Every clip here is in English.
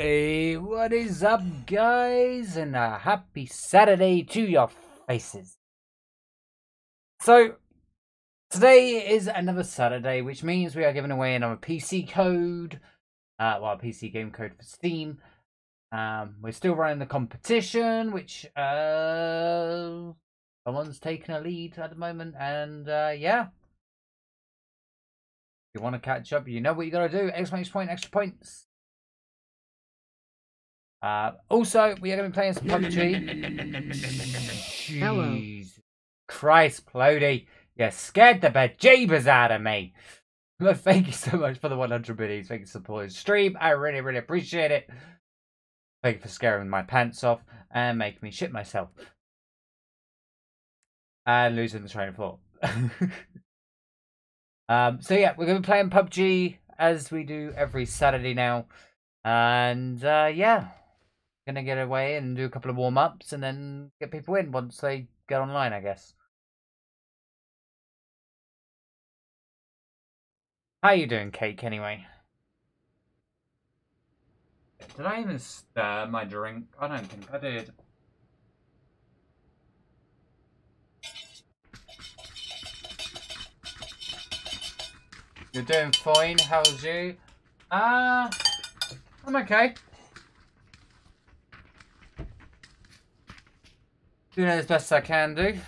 Hey, what is up, guys? And a happy Saturday to your faces. So, today is another Saturday, which means we are giving away another PC code. Uh, well, PC game code for Steam. Um, we're still running the competition, which uh, someone's taking a lead at the moment, and uh, yeah. If you want to catch up, you know what you got to do. Exclamation point, extra points. Uh, also, we are going to be playing some PUBG. Hello. Jeez. Christ, Plody. You scared the bejeebers out of me. But thank you so much for the 100 biddies. Thank you for supporting the stream. I really, really appreciate it. Thank you for scaring my pants off and making me shit myself. And losing the train of thought. um, so yeah, we're going to be playing PUBG as we do every Saturday now. And uh, yeah, gonna get away and do a couple of warm ups and then get people in once they get online, I guess. How are you doing, Cake? Anyway, did I even stir my drink? I don't think I did. You're doing fine. How's you? Uh, I'm okay. Doing as best I can do.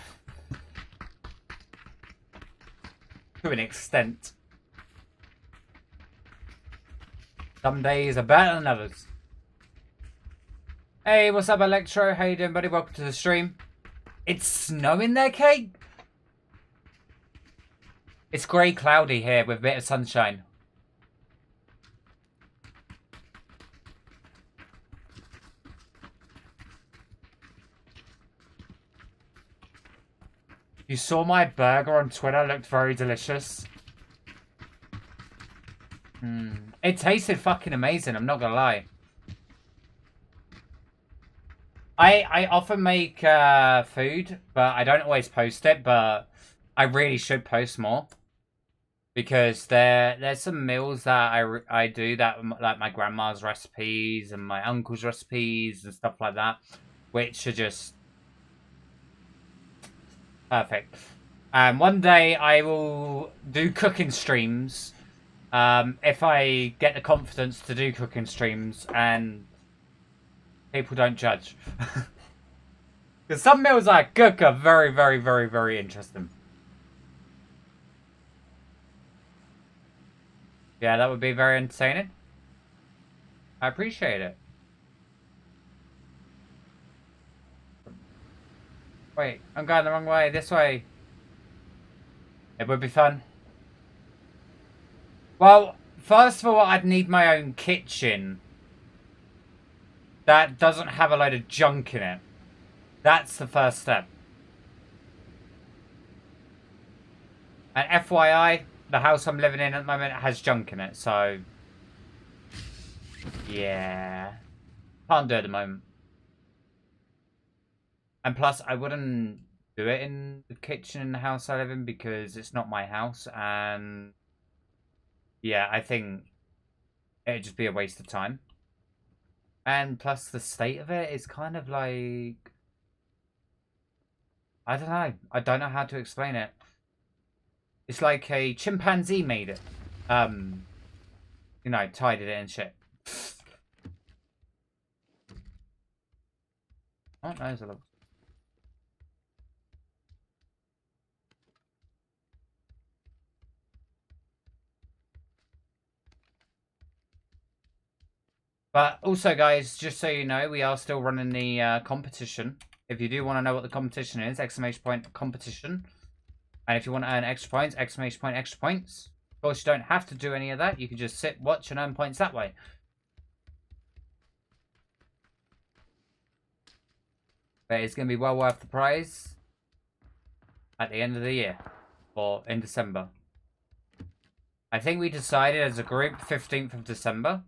To an extent. Some days are better than others. Hey, what's up, Electro? How you doing, buddy? Welcome to the stream. It's snowing there, Kate? It's grey cloudy here with a bit of sunshine. You saw my burger on Twitter, looked very delicious. Hmm. It tasted fucking amazing, I'm not gonna lie. I I often make uh, food, but I don't always post it, but I really should post more. Because there there's some meals that I, I do that like my grandma's recipes and my uncle's recipes and stuff like that, which are just Perfect. Um, one day I will do cooking streams. Um, if I get the confidence to do cooking streams and people don't judge. Because some meals I cook are very, very, very, very interesting. Yeah, that would be very entertaining. I appreciate it. Wait, I'm going the wrong way. This way. It would be fun. Well, first of all, I'd need my own kitchen. That doesn't have a load of junk in it. That's the first step. And FYI, the house I'm living in at the moment has junk in it, so... Yeah. Can't do it at the moment. And plus, I wouldn't do it in the kitchen in the house I live in because it's not my house. And yeah, I think it'd just be a waste of time. And plus, the state of it is kind of like. I don't know. I don't know how to explain it. It's like a chimpanzee made it. Um, you know, tidied it and shit. Oh, there's a little. But also, guys, just so you know, we are still running the uh, competition. If you do want to know what the competition is, exclamation point competition. And if you want to earn extra points, exclamation point extra points. Of course, you don't have to do any of that. You can just sit, watch, and earn points that way. But it's going to be well worth the prize at the end of the year. Or in December. I think we decided as a group 15th of December.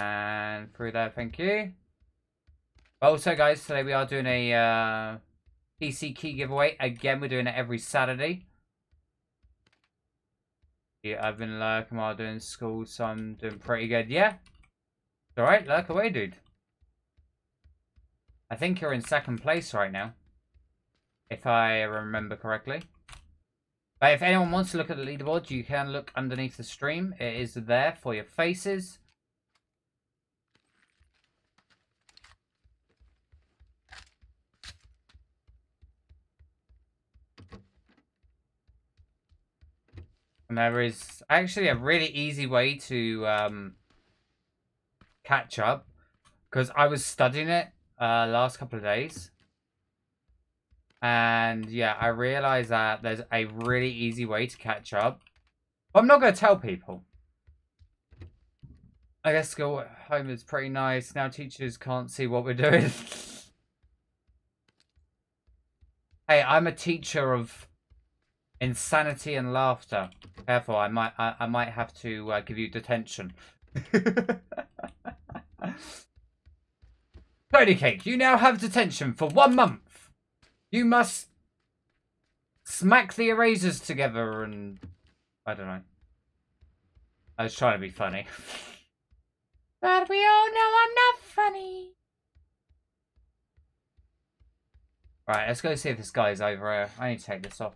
And through there, thank you. Also, guys, today we are doing a uh, PC key giveaway. Again, we're doing it every Saturday. Yeah, I've been lurking while doing school, so I'm doing pretty good. Yeah. Alright, lurk away, dude. I think you're in second place right now. If I remember correctly. But if anyone wants to look at the leaderboard, you can look underneath the stream. It is there for your faces. And there is actually a really easy way to um, catch up because I was studying it uh, last couple of days. And yeah, I realized that there's a really easy way to catch up. I'm not going to tell people. I guess school at home is pretty nice. Now teachers can't see what we're doing. hey, I'm a teacher of Insanity and laughter. Careful, I might I, I might have to uh, give you detention. Tony Cake, you now have detention for one month. You must smack the erasers together and... I don't know. I was trying to be funny. but we all know I'm not funny. Right, let's go see if this guy's over here. I need to take this off.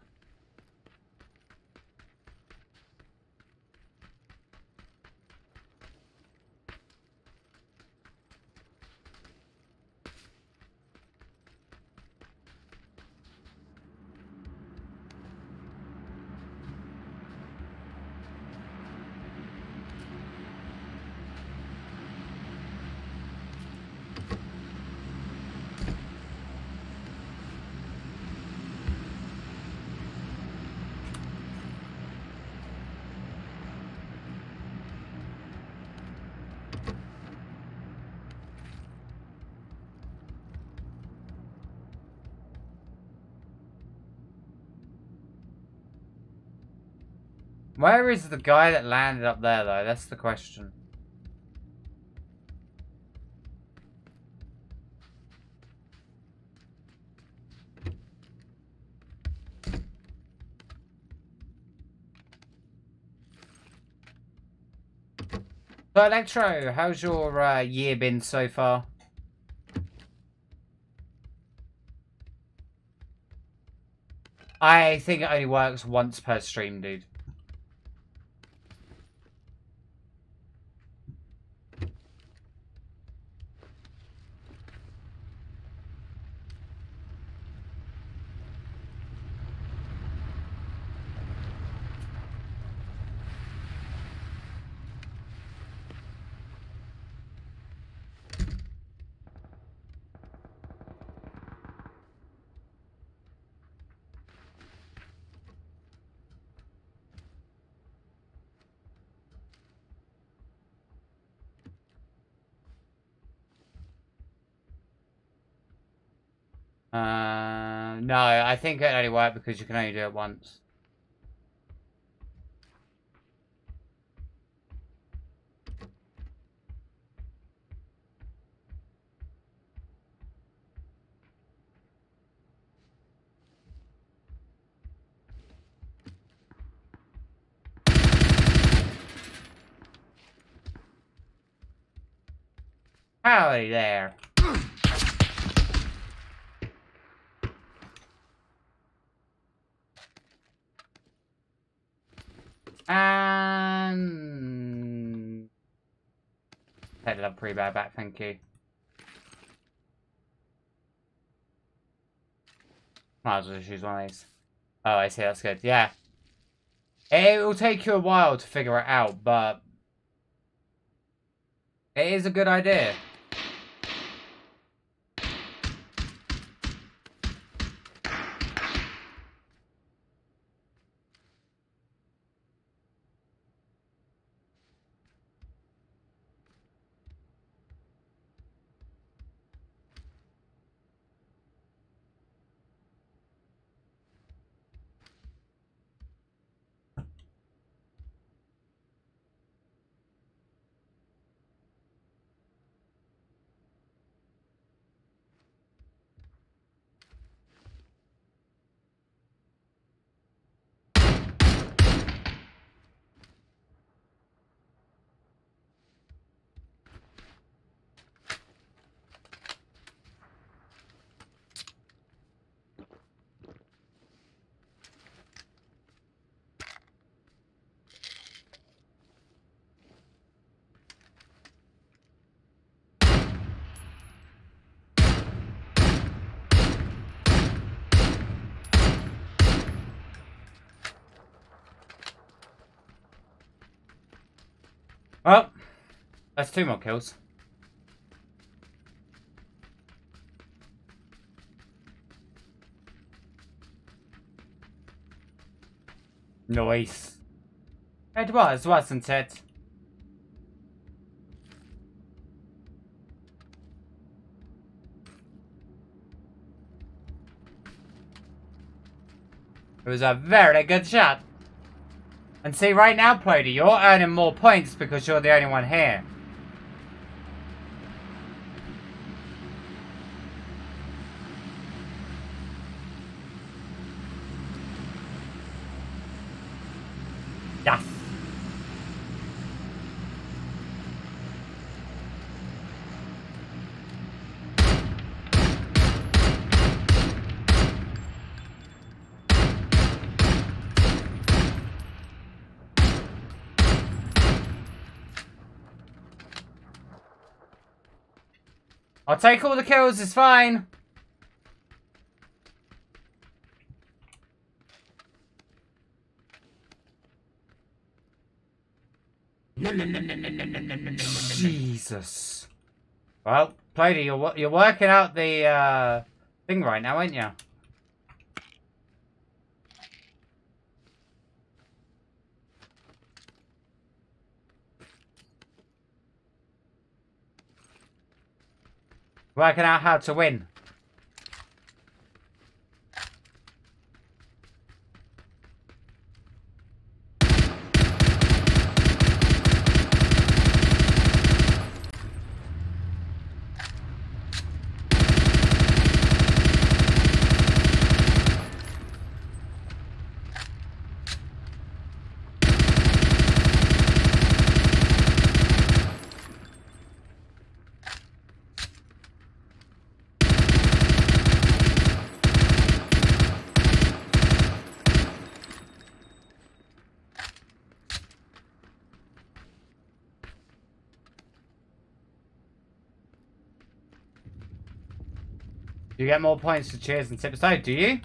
Where is the guy that landed up there, though? That's the question. So, Electro, how's your uh, year been so far? I think it only works once per stream, dude. Uh, no, I think it only worked because you can only do it once. Howdy there. And... Bad back, thank you. Might as well just use one of these. Oh, I see, that's good. Yeah. It will take you a while to figure it out, but... It is a good idea. Well, that's two more kills. Nice. It was, wasn't it? It was a very good shot. And see, right now, Plody, you're earning more points because you're the only one here. I'll take all the kills, it's fine. Jesus. Well, Plady, you're you're working out the uh, thing right now, ain't you? Working out how to win. You get more points for cheers and tips out, do you?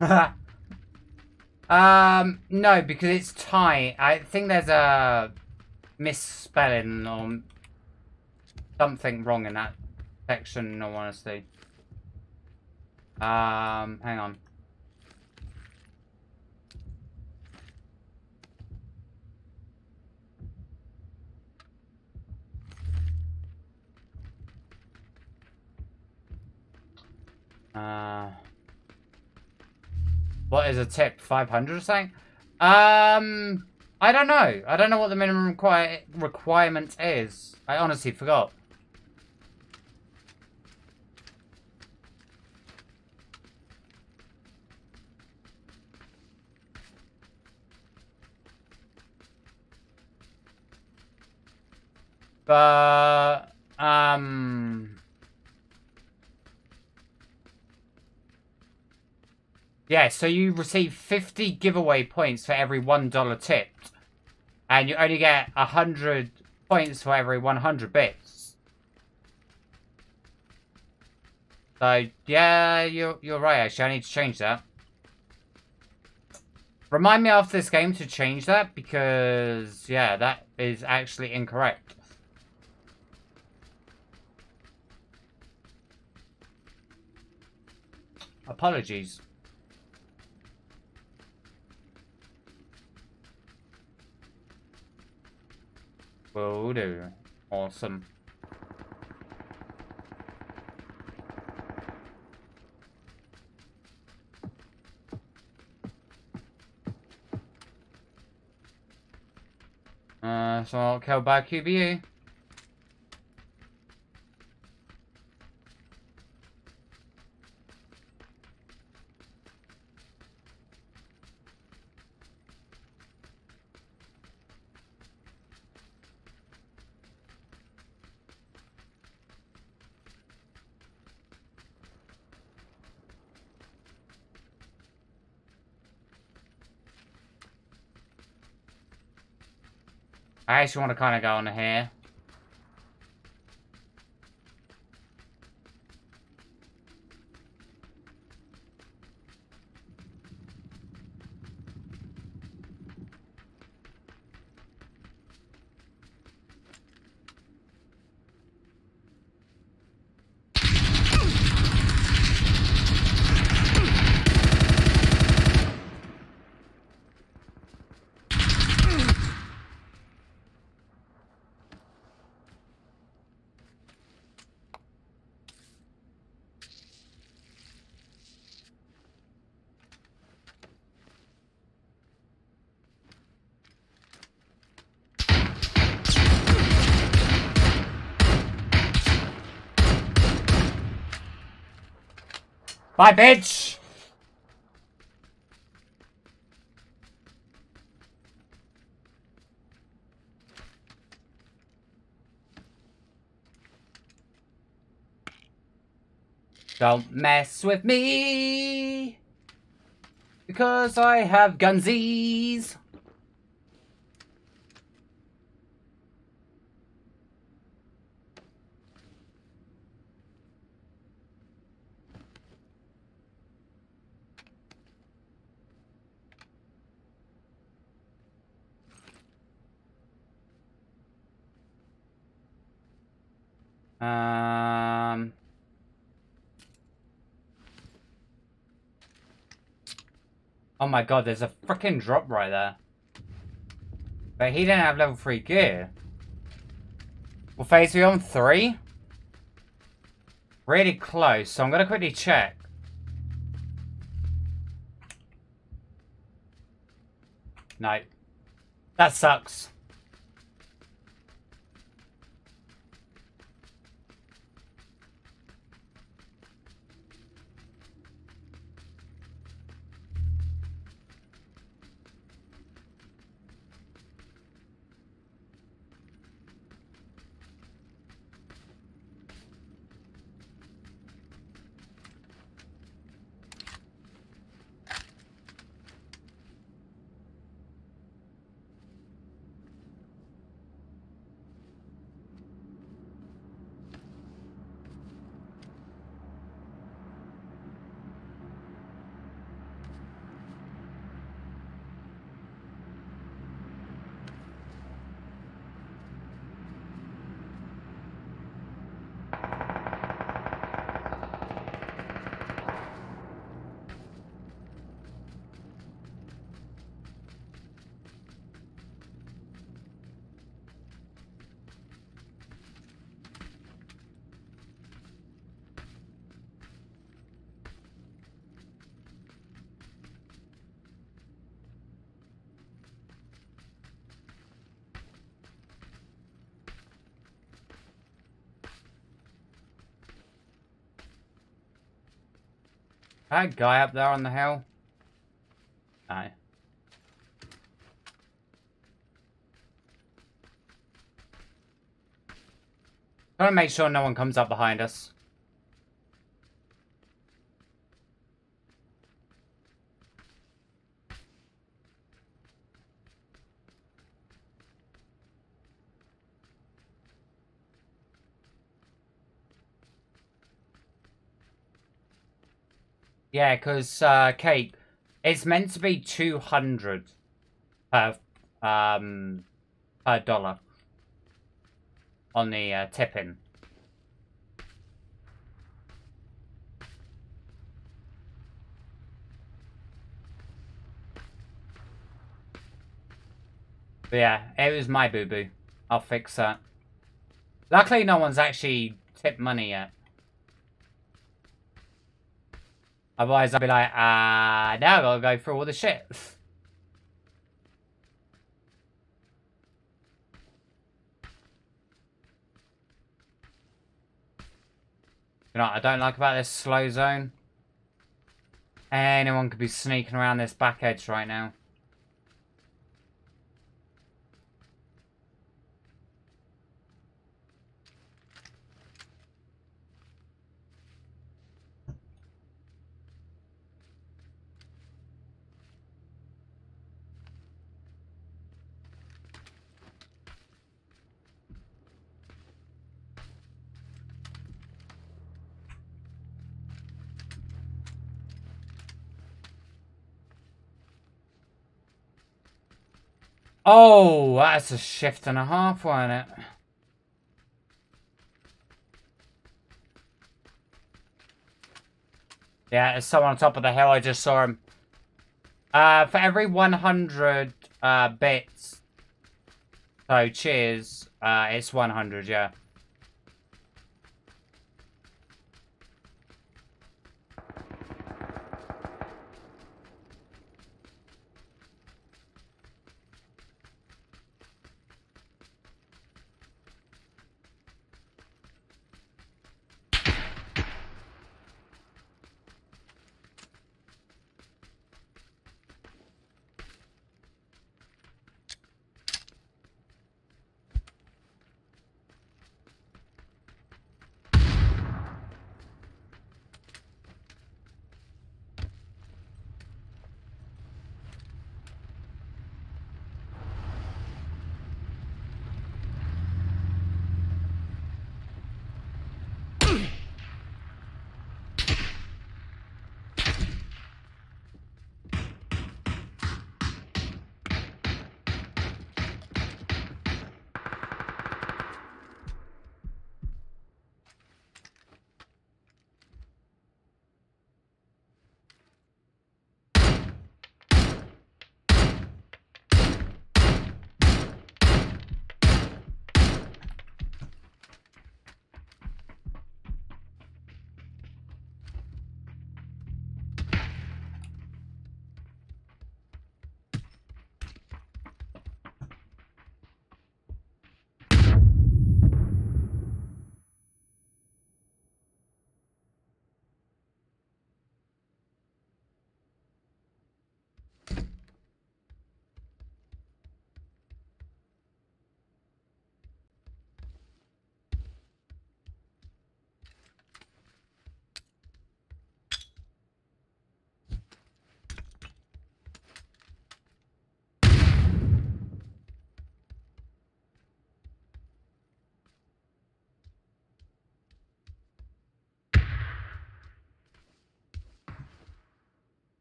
um, no, because it's tie. I think there's a misspelling or something wrong in that section, honesty. Um, hang on. Uh, what is a tip? 500 or something? Um, I don't know. I don't know what the minimum require requirement is. I honestly forgot. But, um... Yeah, so you receive 50 giveaway points for every $1 tipped. And you only get 100 points for every 100 bits. So, yeah, you're, you're right, actually. I need to change that. Remind me after this game to change that, because, yeah, that is actually incorrect. Apologies. Do. Awesome. Uh, so I'll kill by QBE. I actually want to kind of go on here. Bye, bitch! Don't mess with me! Because I have gunsies! Um... Oh my god, there's a freaking drop right there. But he didn't have level 3 gear. Well, phase we on 3? Really close, so I'm going to quickly check. No. That sucks. That guy up there on the hill? No. Gotta make sure no one comes up behind us. Yeah, because, uh, Kate, it's meant to be 200 per, um, per dollar on the uh, tipping. But yeah, it was my boo-boo. I'll fix that. Luckily, no one's actually tipped money yet. Otherwise, I'd be like, ah, uh, now I gotta go through all the shit. You know I don't like about this slow zone? Anyone could be sneaking around this back edge right now. Oh, that's a shift and a half, wasn't it? Yeah, there's someone on top of the hill. I just saw him. Uh, for every 100 uh, bits, so cheers, uh, it's 100, yeah.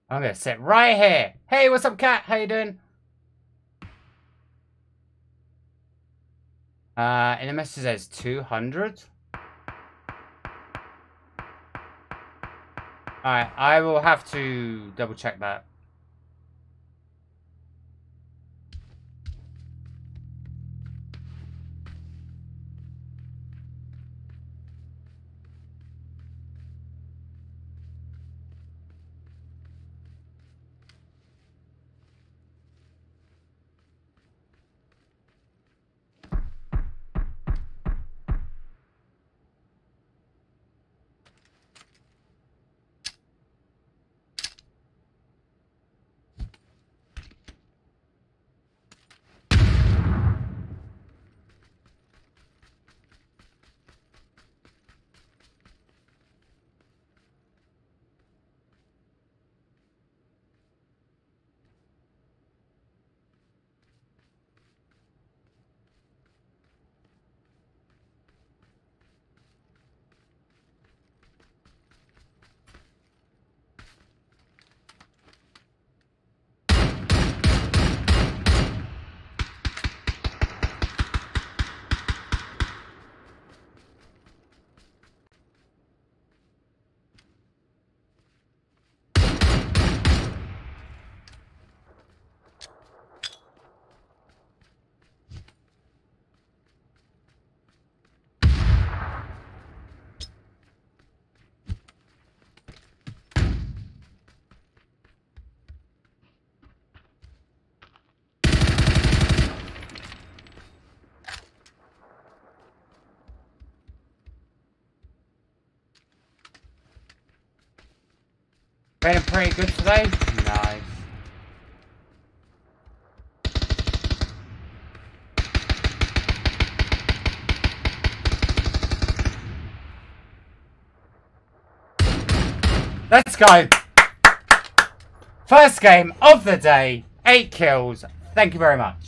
I'm gonna sit right here. Hey, what's up, cat? How you doing? Uh, in the message says 200. Alright, I will have to double check that. Feeling pretty good today? Nice. Let's go! First game of the day, 8 kills. Thank you very much.